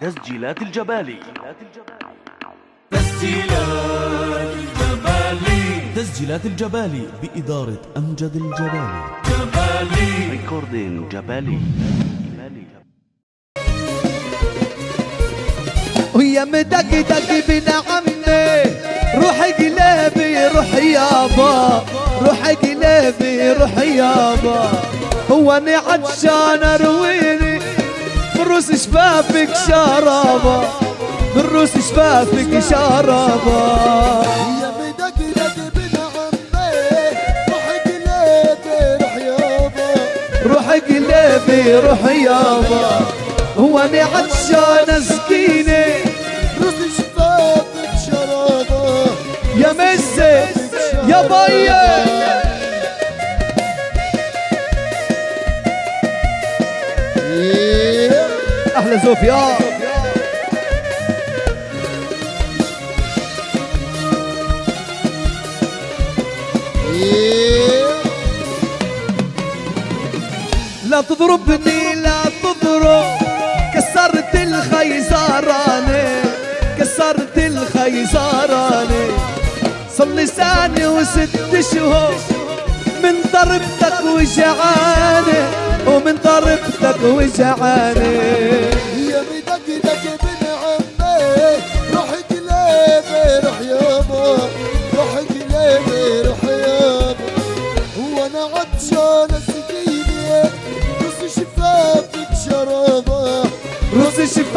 تسجيلات الجبالي. تسجيلات الجبالي. تسجيلات الجبالي بإدارة أمجد الجبالي. جبالي. ريكوردين جبالي. ويا مدق دق بن عمي روح قلبي روح يابا. روح قلبي روح يابا. هو اني عطشان أرويني. بروس شفافك شرابا بروس شفافك روح قلبي روح يابا. هو اني عطشان اسقيني رز شفافك شرابة؟ يا مزة يا بيه أحلى زوفيا إيه. لا تضربني لا تضرب. كسرت الخيزراني كسرت الخيزراني صار لساني وست شهور. من ضربتك وجعاني ومن ضربتك وجعاني.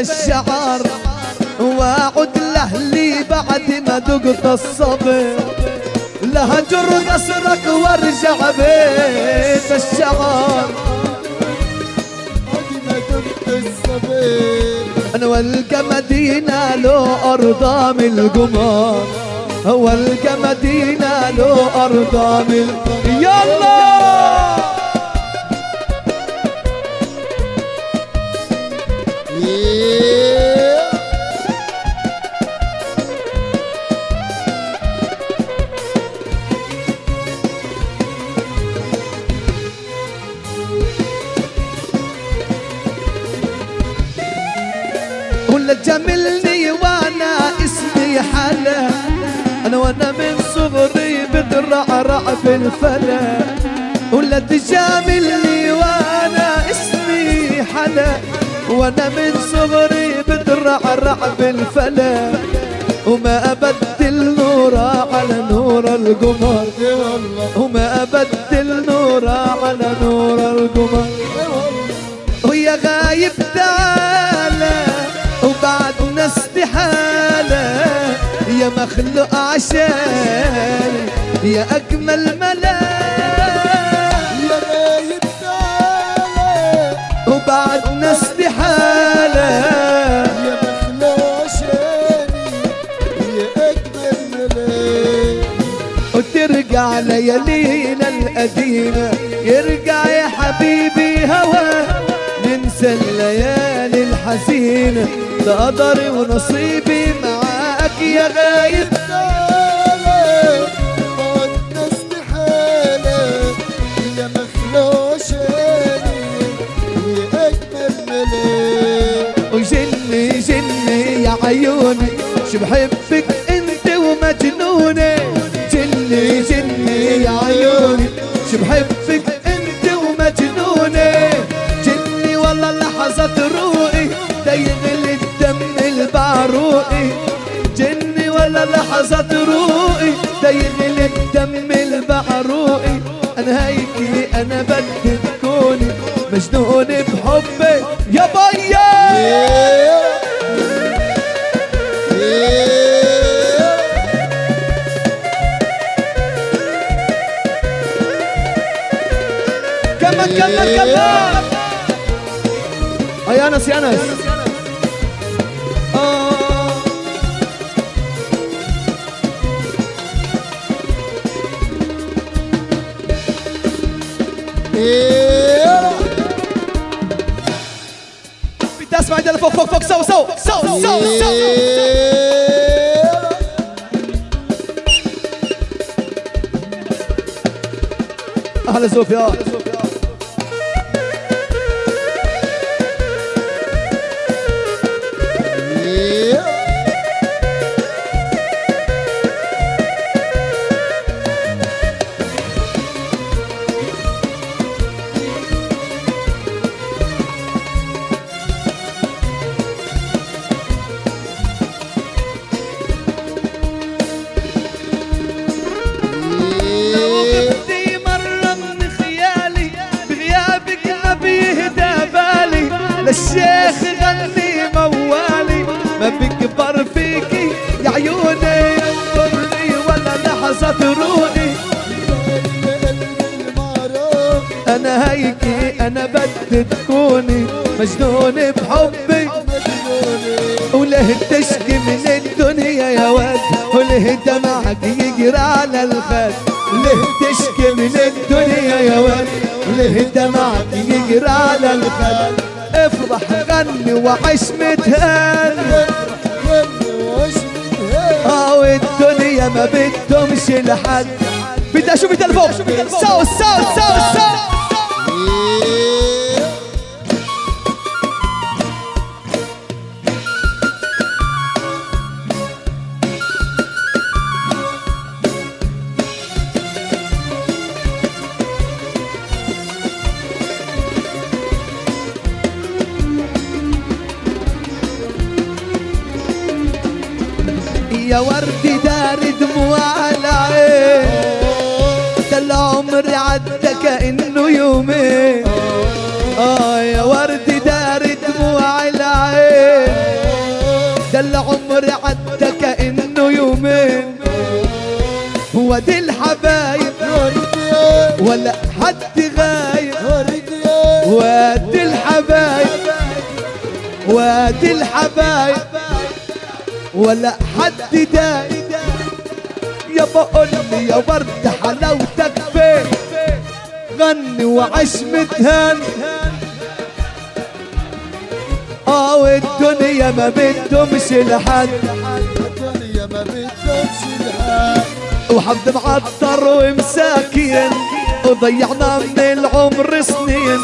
الشعر واعد لاهلي بعد ما دقت الصبر. لا هجر قصرك وارجع بيت الشعر. أنا والقى مدينة لو أرضى من القمر. هو القى مدينة لو أرضى من يلا الفلا ولا تجاملني وأنا اسمي حلا وأنا من صغري بترعرع في الفلا وما أبدل نورا على نور القمر وما أبدل نورا على نور القمر. ويا غايب تعالى وبعدنا استحالة يا مخلوق عشان يا أجمل ملاك يا غايب تعالى وبعدنا استحالة يا مخلوع شاني يا أجمل ملاك وترجع ليالينا القديمة يرجع يا حبيبي هوا. ننسى الليالي الحزينة ده قدري ونصيبي معاك يا غايب. عيوني شو بحبك أنت ومجنوني؟ جني جني يا عيوني شو بحبك أنت ومجنوني؟ جني والله لحظة روقي ده يغلي الدم البعروقي جني ولا لحظة روقي ده يغلي الدم البعروقي أنا هيكي أنا بدي تكوني مجنون إيه بدي اسمع عندنا فوق فوق فوق سو سو سو سو سو إيه أهلا الخد له تشكي من الدنيا يا ولد وله دمعك يجري على الخد افرح غني وعيش متهان آه والدنيا ما بدهمش لحد بدي أشوف التلفون. سو سو سو سو وردي دار دموع العين ده العمر عدى كأنه يومين آه يا وردي دار دموع العين ده العمر عدى كأنه يومين هو دي الحبايب. ولا حد غايب. وادي الحبايب. وادي الحبايب. ولا حد دايب يا بقول لي يا ورد حلاوتك فين؟ غني وعيش متهان. آه والدنيا ما بدهمش لحد. الدنيا ما بدهمش الحال وحد معطر ومساكين وضيعنا من العمر سنين.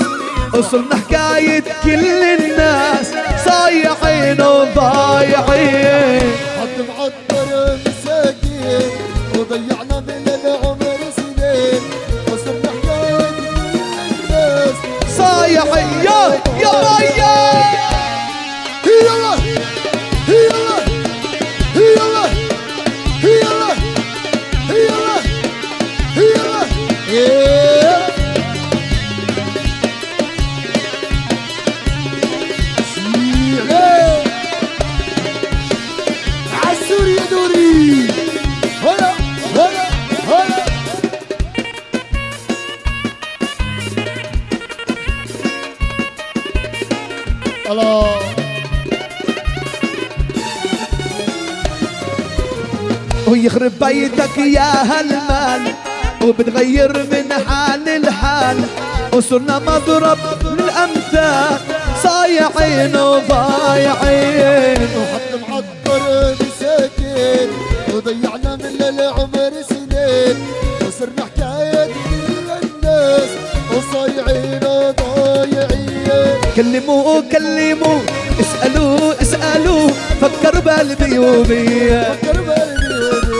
وصلنا حكاية كل الناس صايعين وضايعين. حد معطر مساكين وضيعنا من العمر سنين وصرنا حكاية الناس. صايعين يا يا ميا ويخرب بيتك يا هالمال وبتغير من حال لحال. وصرنا مضرب للأمثال صايعين وضايعين. وحد معطر مساكين وضيعنا من العمر سنين. وصرنا حكاية كل الناس وصايعين وضايعين. كلموا كلموا اسألوا اسألوا. فكر بالبيوبية فكر بالبيوبي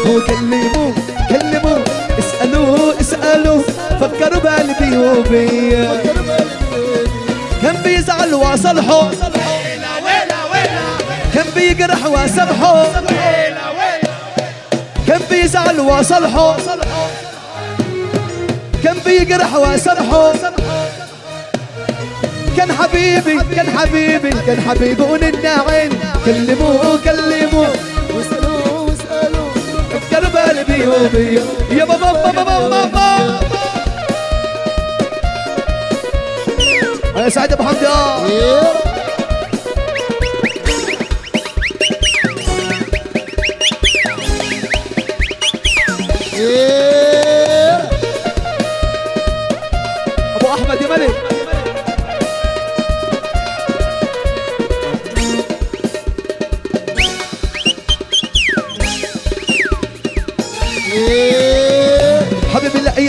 وكلموا كلموا اسألوا اسألوا فكر بالبيوبية فكر بالبيوبي كان بيزعل وصلحه كان بيجرح وسمحه كان بيزعل وصلحه كان بيجرح وسمحه كان حبيبي كان حبيبي كان حبيبي وننعين. كلموه كلموه واسألوا واسألوا E bio e bo bo bo bo bo bo يا سعد ابو حمد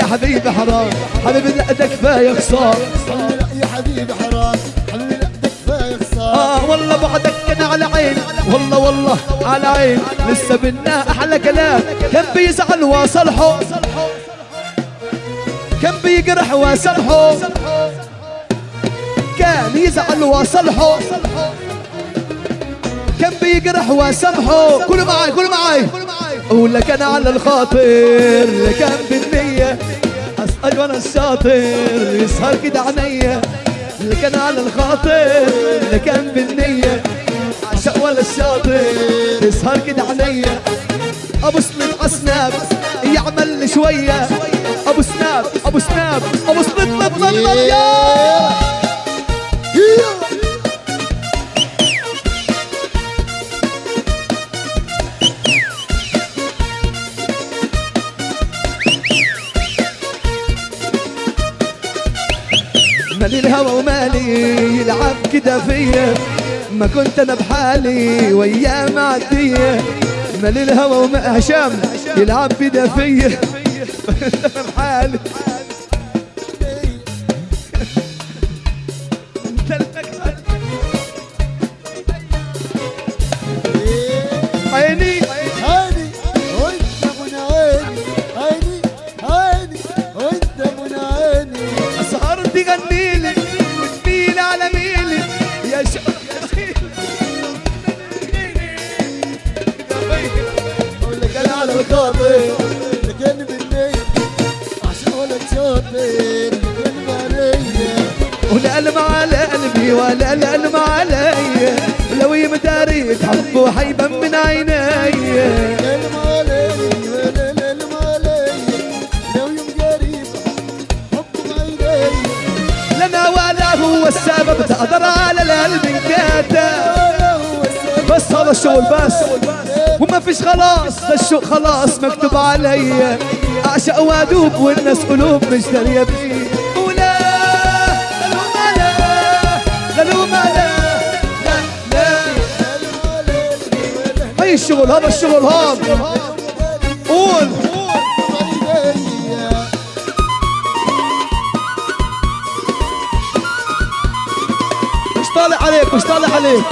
إيه. حرام حبيبي لا ده كفايه خسار حبيبي يا حبيبي حرام حبيبي كفايه آه والله بعدك كان على عين. والله والله على عين. لسه بنا أحلى كلام. كان بيزعل وصلحه كان بيجرح وسامحه كان يزعل وصلحه كان بيجرح وسامحه كله معاي كله معاي. ولا كان على الخاطر. اللي كان بالنية أسأل وأنا الشاطر يسهر كده عينيا. اللي كان على الخاطر اللي كان بالنية. عشق ولا الشاطر يسهر كده عينيا. أبو سلط أسناب يعمل لي شوية. أبو سناب أبو سناب لط لط يا كده فيا ما كنت أنا بحالي وياه معدية. مالي الهوى وما هشام يلعب كده فيا ما كنت أنا بحالي. على قلبي ولا الألم علي. لو يمداري حبه حيبا من عيني. هو السبب تقدر على القلب انكتب بس هذا الشغل بس. وما فيش خلاص الشوق خلاص مكتوب عليا أعشق وأدوب والناس قلوب مش داريه بيا هاي الشغل هذا الشغل هذا. قول. مش طالع عليك مش طالع عليك.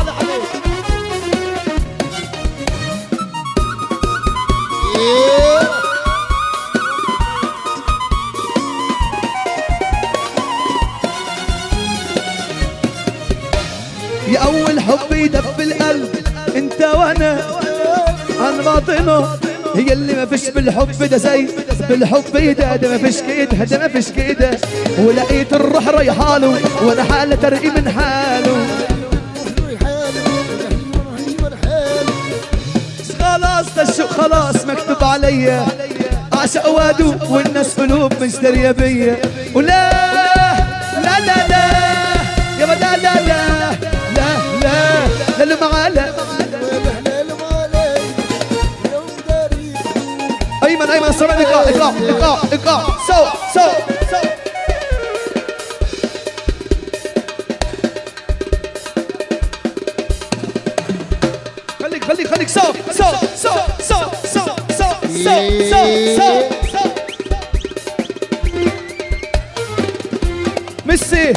باطنه. هي اللي ما فيش بالحب ده زي. بالحب ده ده ما فيش كده ده ما فيش كده. ولقيت الروح ريحاله وأنا حالة ترقي من حاله. خلاص ده الشوق خلاص مكتوب عليا. أعشق وادوب والناس قلوب مشترية بيا. ولا لا لا لا يا لا لا لا لا لا لا لا ايمن سمع ايقاع ايقاع ايقاع ايقاع سو سو سو خليك خليك خليك. سو سو سو سو سو سو سو سو سو ميسي.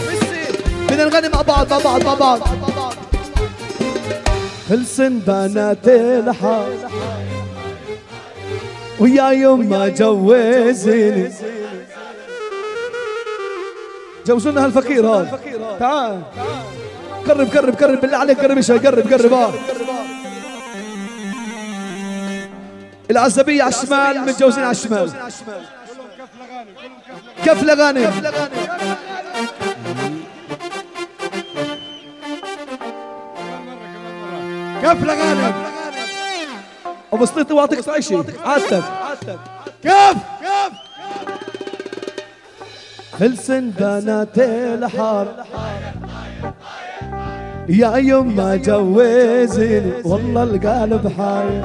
بدنا نغني مع بعض مع بعض مع بعض. خلصن بنات الحار ويا يوم ما جوزني. جوزونا هالفقير هذا. تعال. قرب قرب قرب بالله عليك قرب شوي قرب قرب. آه العزبية على الشمال متجوزين على الشمال. كفلة غانم كفلة غانم ابو سليطي واعطيك تعيشي عادتك كيف كيف خلصن بنات الحار. يا يوم ما جوزني والله القلب حاير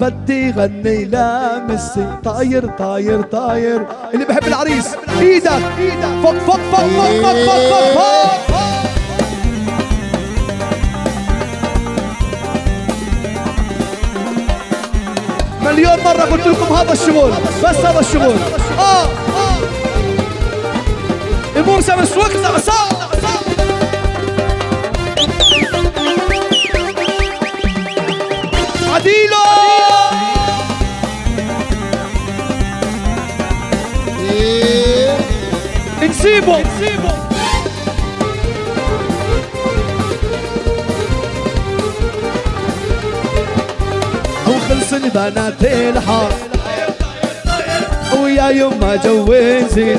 بدي غني لامسي طاير طاير طاير. اللي بحب العريس. إيدك. إيدك فوق فوق فوق فوق فوق فوق فوق, فوق. مليون مرة قلت لكم هذا الشغل بس هذا الشغل آه, آه. الموسم السوق زعصار عديلو إيه. نسيبه نسيبه. وخلصن بنات الحار ويا يما جوزين.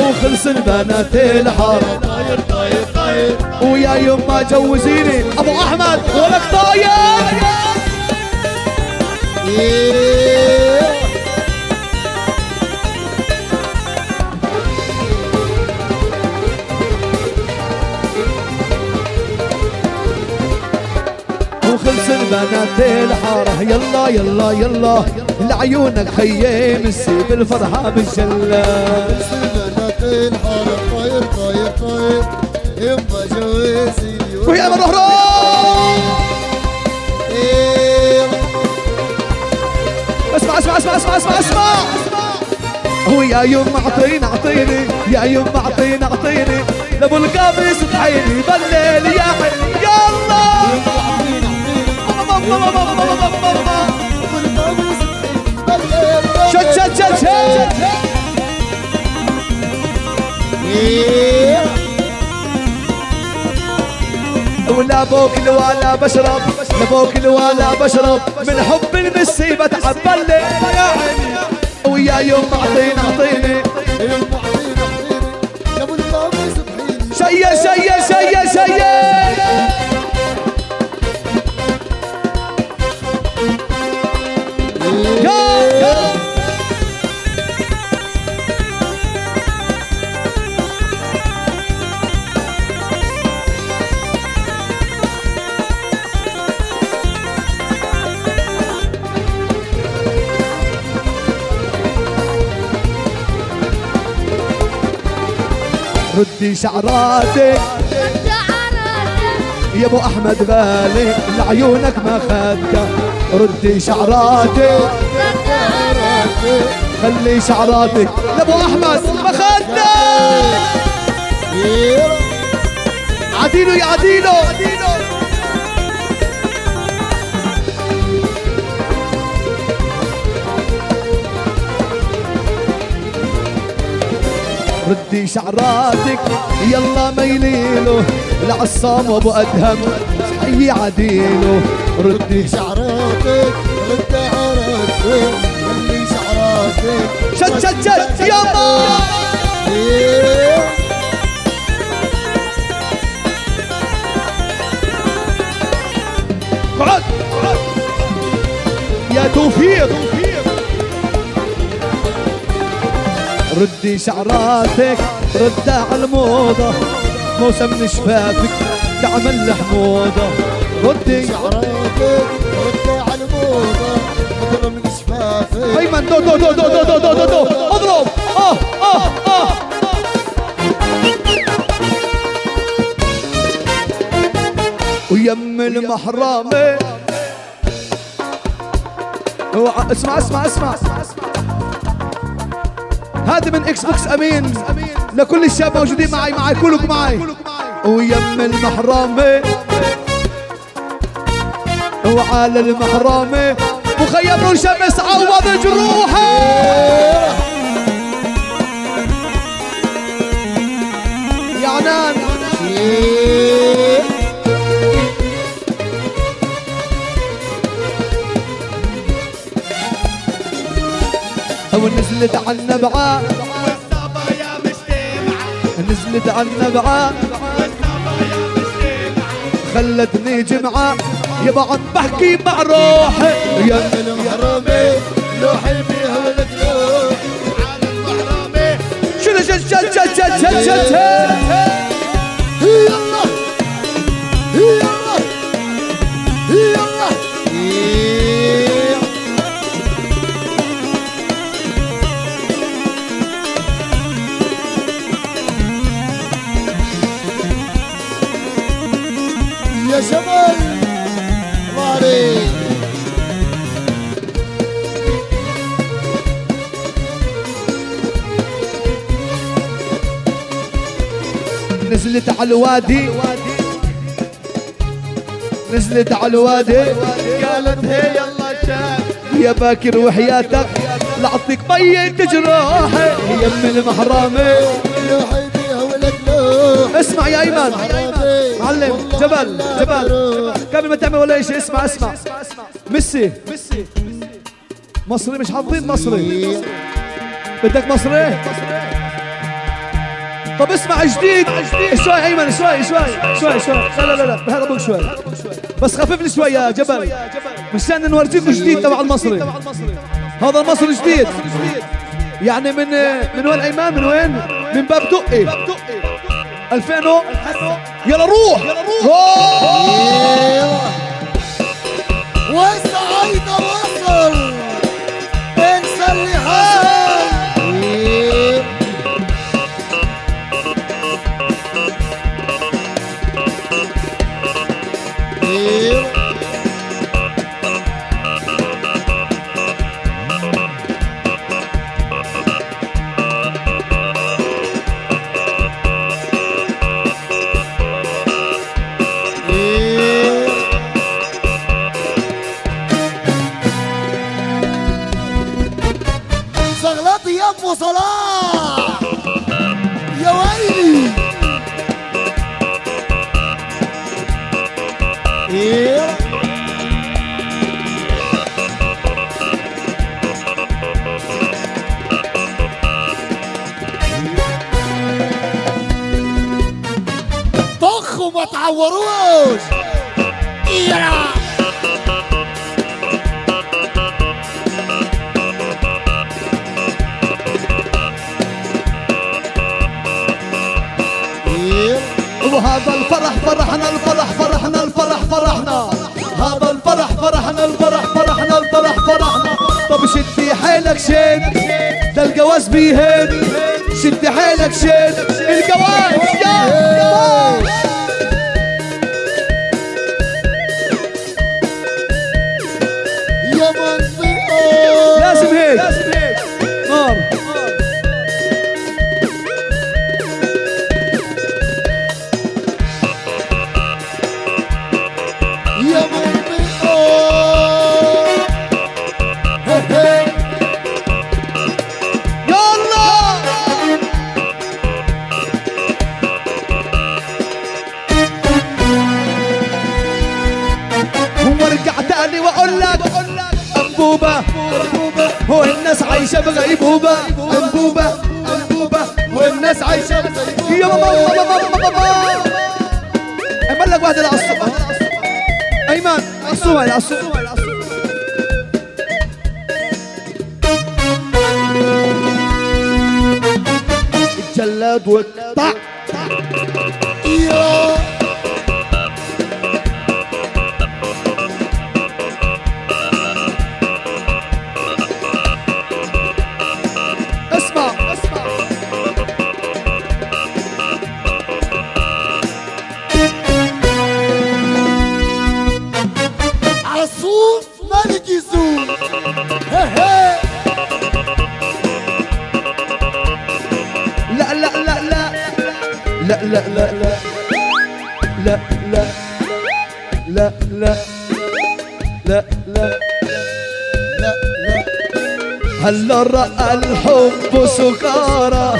وخلصن بنات الحار طاير طاير طاير ويا يما جوزيني أبو أحمد ولك طاير. وخلصن بنات الحارة. يلا يلا يلا. لعيونك خيم السيب الفرحة بالجلة. بنات الحارة طاير طاير طاير يما جوزي ويا روح روح إيه اسمع اسمع اسمع اسمع اسمع اسمع. هو يا يوم اعطيني اعطيني. يا يوم اعطيني اعطيني. لابو القابس طحيني بالليل يا حي لفوق الوالا بشرب لفوق الوالا بشرب من حب المسي بتعبر لي. يا عيني ويا يوم اعطيني اعطيني يوم اعطيني اعطيني يا ابو الله سبحانه شيا شيا شيا شيا ردي شعراتك. يا أبو أحمد غالي لعيونك ما خدك ردي شعراتك. خلي شعراتك. لابو أحمد ما خدك عديلو يا عديلو ردي شعراتك يلا ميليله العصام وابو أدهم حي عديله ردي شعراتك رد عراتك خلي شعراتك. شت شت شت يلا اقعد يا توفيق ردي شعراتك ردها على الموضة. موسم شفافك تعمل حموضة ردي شعراتك رد على الموضة. من شفافك أيمن دو دو دو دو دو دو دو دو. دو أضرب. آه آه آه. ويم المحرمة اوعى- اسمع اسمع اسمع. هذا من إكس بوكس أمين. لكل الشباب موجودين معي معي كلكم معي. ويم المحرمة وعلى المحرمة مخيم شمس عوض جروحه. يا عنان ونزلت عالنبعة والصبا يا نزلت عالنبعة والصبا يا مجتمعة خلتني جمعة. يبعد بحكي مع روحي. يا من المحرمي روحي بيها القلوب على المحرمي. شنو جد جد جد جد جد جد جد جد الوادي. نزلت على الوادي. قالت هي يلا شاف يا باكر وحياتك. لعطيك مية المحرامي روحي بيها ولك لوح اسمع يا ايمن معلم جبل جبل. قبل ما تعمل ولا شيء اسمع اسمع. ميسي. مصري مش حافظين مصري. بدك مصري؟ طب اسمع جديد. شوي أيمن شوي شوي شوي شوي. لا لا لا بهذا أبوك شوي. بس خفف لي شوي يا جبل. مشان نورجيكم جديد تبع المصري. هذا المصري جديد يعني من من وين ايمان من وين؟ من باب دقي 2000 و- يلا روح. روح. والسعيد وصل بيهن شد حيلك شد. الجواز غريب هوبة أنبوبة أنبوبة والناس عايشة. يا بابا يا بابا يا بابا. أعمل لك واحدة لعصوبة. أيمن عصوبة العصوبة الجلاد وك هل الحب سكارى؟